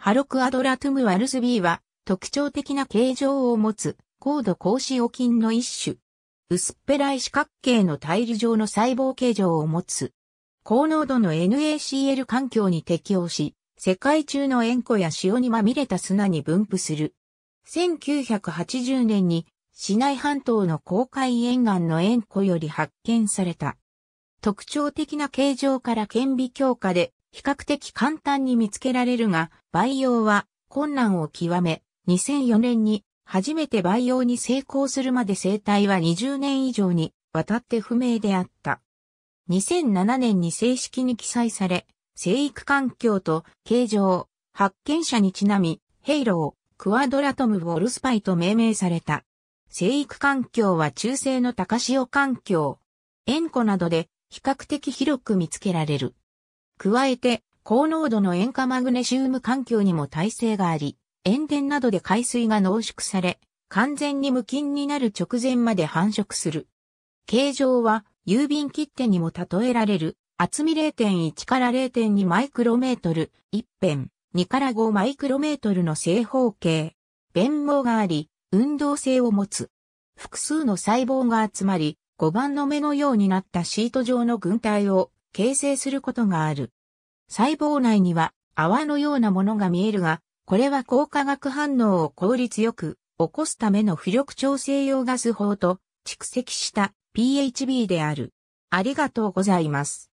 ハロクアドラトゥムワルス B は特徴的な形状を持つ高度高視オ菌の一種。薄っぺらい四角形のタイル状の細胞形状を持つ。高濃度の NaCl 環境に適応し、世界中の塩湖や塩にまみれた砂に分布する。1980年に市内半島の公海沿岸の塩湖より発見された。特徴的な形状から顕微鏡下で比較的簡単に見つけられるが、培養は困難を極め、2004年に初めて培養に成功するまで生態は20年以上にわたって不明であった。2007年に正式に記載され、生育環境と形状、発見者にちなみ、ヘイロー、クワドラトム・ウォルスパイと命名された。生育環境は中性の高潮環境。塩湖などで比較的広く見つけられる。加えて、高濃度の塩化マグネシウム環境にも耐性があり、塩田などで海水が濃縮され、完全に無菌になる直前まで繁殖する。形状は郵便切手にも例えられる厚み0.1から0.2マイクロメートル、一辺2から5マイクロメートルの正方形。弁毛があり、運動性を持つ。複数の細胞が集まり、5番の目のようになったシート状の群体を形成することがある。細胞内には泡のようなものが見えるが、これは効化学反応を効率よく起こすための浮力調整用ガス法と蓄積した PHB である。ありがとうございます。